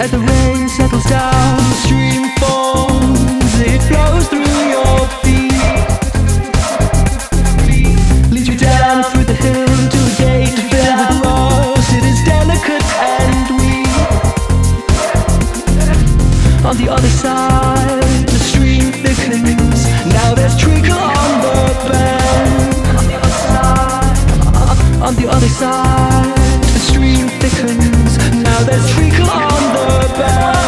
As the rain settles down, the stream it flows through your feet. Leads you down through the hill to a gate filled with rose, it is delicate and weak. On the other side, the stream thickens, now there's treacle on the bank. On the other side, the stream thickens, now there's treacle Bye.